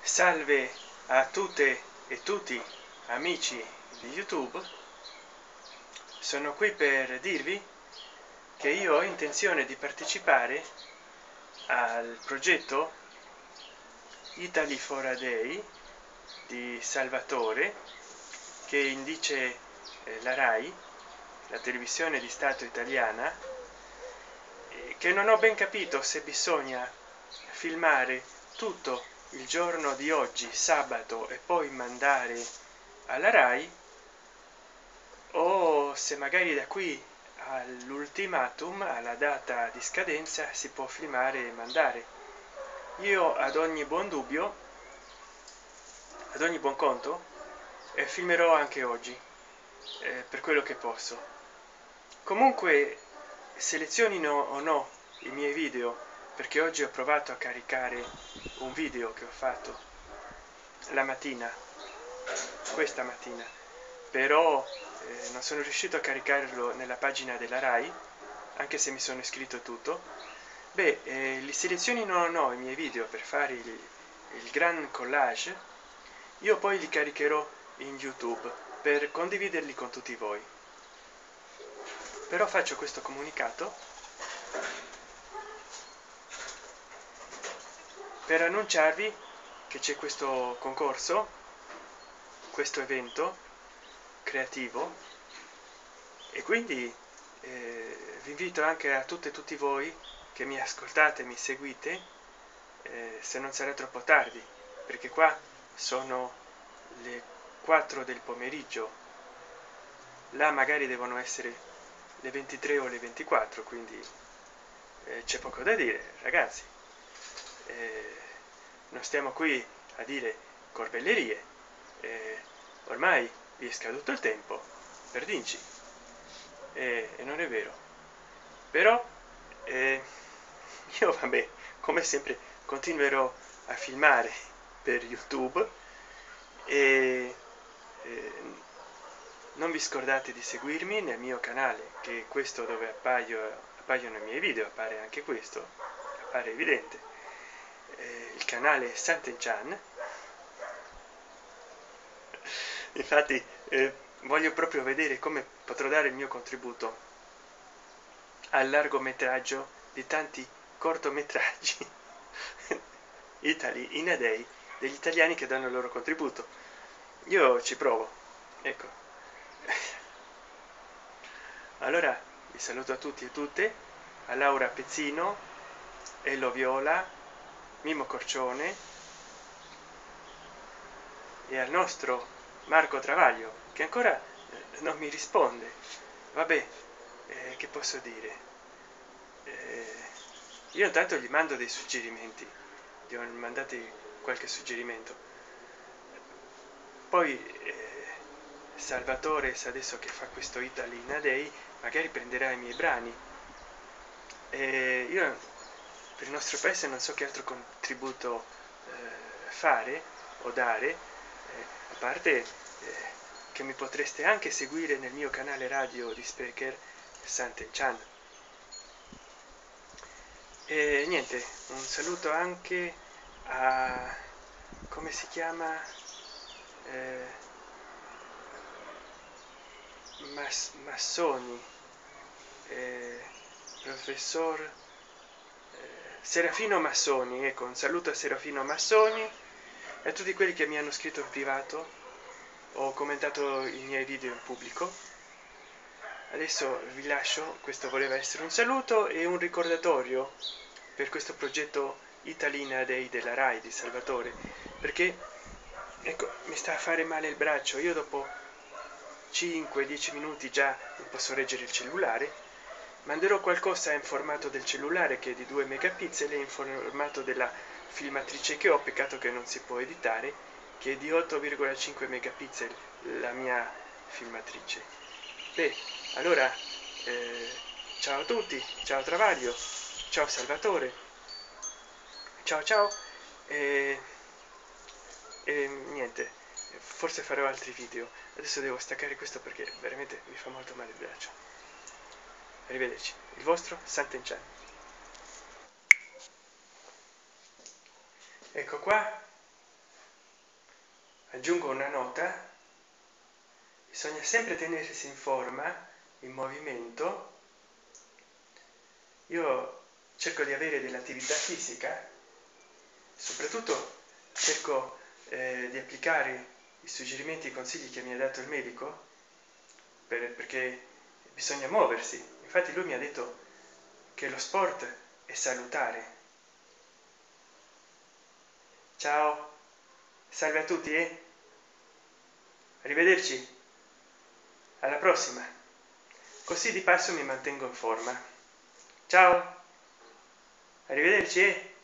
Salve a tutte e tutti amici di YouTube. Sono qui per dirvi che io ho intenzione di partecipare al progetto Italy for a Day di Salvatore che indice eh, la RAI, la televisione di Stato italiana, che non ho ben capito se bisogna filmare tutto il giorno di oggi sabato e poi mandare alla rai? O se magari da qui all'ultimatum alla data di scadenza si può filmare e mandare. Io ad ogni buon dubbio ad ogni buon conto e filmerò anche oggi eh, per quello che posso. Comunque selezionino o no i miei video perché oggi ho provato a caricare un video che ho fatto la mattina questa mattina. Però eh, non sono riuscito a caricarlo nella pagina della rai anche se mi sono iscritto tutto. Beh eh, li selezionino o no i miei video per fare il, il gran collage io poi li caricherò in youtube per condividerli con tutti voi. Però faccio questo comunicato per annunciarvi che c'è questo concorso questo evento creativo. E quindi eh, vi invito anche a tutte e tutti voi che mi ascoltate mi seguite eh, se non sarà troppo tardi perché qua sono le 4 del pomeriggio. Là magari devono essere le 23 o le 24 quindi eh, c'è poco da dire ragazzi. Eh, non stiamo qui a dire corbellerie eh, ormai vi è scaduto il tempo per vinci eh, e non è vero. Però eh, io vabbè come sempre continuerò a filmare per youtube e non vi scordate di seguirmi nel mio canale che è questo dove appaio appaiono i miei video appare anche questo appare evidente eh, il canale Sant'Enchan infatti eh, voglio proprio vedere come potrò dare il mio contributo al largometraggio di tanti cortometraggi Italy in a day degli italiani che danno il loro contributo. Io ci provo ecco. Allora vi saluto a tutti e tutte a Laura Pezzino Ello Viola Mimo Corcione e al nostro Marco Travaglio che ancora eh, non mi risponde. Vabbè eh, che posso dire? Eh, io intanto gli mando dei suggerimenti. Gli ho mandati qualche suggerimento. Poi eh, Salvatore adesso che fa questo Italy in a day magari prenderà i miei brani. Io per il nostro paese non so che altro contributo eh, fare o dare eh, a parte eh, che mi potreste anche seguire nel mio canale radio di speaker Sant'Enchan e niente un saluto anche a come si chiama eh, Mas, Massoni eh, professor Serafino Massoni, ecco, un saluto a Serafino Massoni e a tutti quelli che mi hanno scritto in privato o commentato i miei video in pubblico. Adesso vi lascio, questo voleva essere un saluto e un ricordatorio per questo progetto Italina Day della RAI di Salvatore, perché ecco, mi sta a fare male il braccio, io dopo 5-10 minuti già non posso reggere il cellulare manderò qualcosa in formato del cellulare che è di 2 megapixel e in formato della filmatrice che ho peccato che non si può editare che è di 8,5 megapixel la mia filmatrice. Beh allora eh, ciao a tutti ciao travaglio ciao salvatore ciao ciao e, e niente forse farò altri video. Adesso devo staccare questo perché veramente mi fa molto male il braccio arrivederci. Il vostro Sant'Enchan ecco qua. Aggiungo una nota. Bisogna sempre tenersi in forma in movimento. Io cerco di avere dell'attività fisica. Soprattutto cerco eh, di applicare i suggerimenti i consigli che mi ha dato il medico per, perché bisogna muoversi infatti lui mi ha detto che lo sport è salutare. Ciao salve a tutti eh? arrivederci. Alla prossima. Così di passo mi mantengo in forma. Ciao. Arrivederci eh?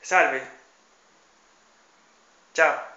salve. Ciao